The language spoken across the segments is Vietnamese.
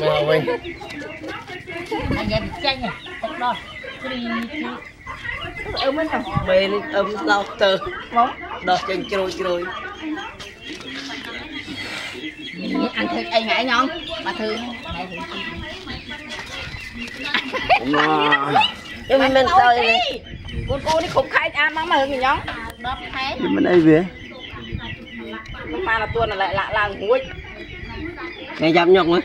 Mèo Vinh. Anh em chanh à, thật đó Ơm ấy nào Mê lên ơm lao tơ Móng Đọt chân trôi trôi. Ăn thịt ấy ngại ngon. Bà Thư. Ngại thịt Nhưng mà sao vậy? Cô cô đi khủng khai ăn mắm mà hơn nhóm Đọt hết Mình ấy về. Mà là tuần là lại lạ làng muối គេចាប់ញុកមើល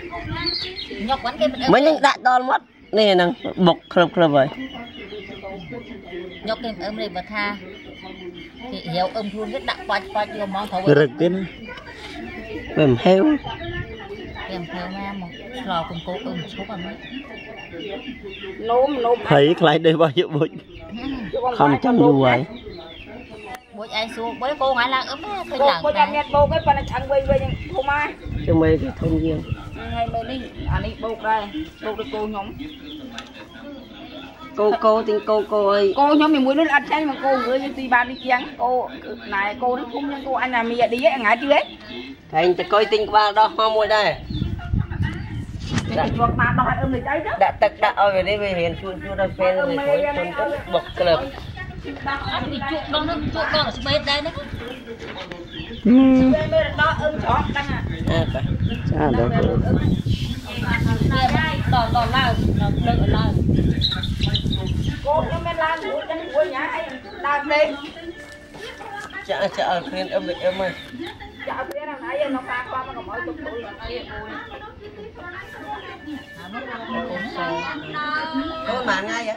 nhọc quán cái មិញនឹងដាក់ដល់មាត់នេះហ្នឹងបុកក្របក្របហើយ nhọc cái ấm này mà tha thì hiểu ấm luôn cái đặt quạt quạt vô món thấu រឹកទេណាវាមិនហេវ em theo ma một lò cùng cố ấm số mà mấy នោមនោម ភ័យខ្លាចដូចរបស់យកបុចខំចាំយូរហើយ bố ai xuống bố cô ngại là ấm thôi បោក lặng បោកចាំមានបោកឯងប៉ុន្តែឆាំងវិញវិញធំមក ជុំអីគេធំជាង ហើយមើលនេះអានេះបោកដែរបោកដូចគោខ្ញុំ កោកោទិញកោកោអី គោខ្ញុំមួយ buổi ai xuống cô ngài là ấm cái lần cô dám nhặt bô cái phần chẳng quay quay mai. Cho mày cái thông riêng ngày mày đi anh đi bô đây bô được cô nhóm. Cô cô tiếng cô cô ơi. Cô nhóm mình muốn nó ăn chay mà cô gửi cho tùy bạn đi tiếng cô ừ, này cô nó không nhưng cô anh là mì đi ấy ngại chưa ấy. Anh coi tinh qua đó hoa môi đây đã tật đã ơi về đây về hiện chuồn chuồn đâu phê rồi thôi bọc club bị chuột con nó chuột con ở bên đây đấy Ừ. Ờ, à, đó. Đỏ đỏ lao, đỏ lao. Cô cho men lao, chân của nhà ấy, lao lên. Chợ chợ khuyên em được em ơi. Chợ khuyên thằng nãy nó pha qua mà còn mỗi tụi tụi nó mà ngay vậy?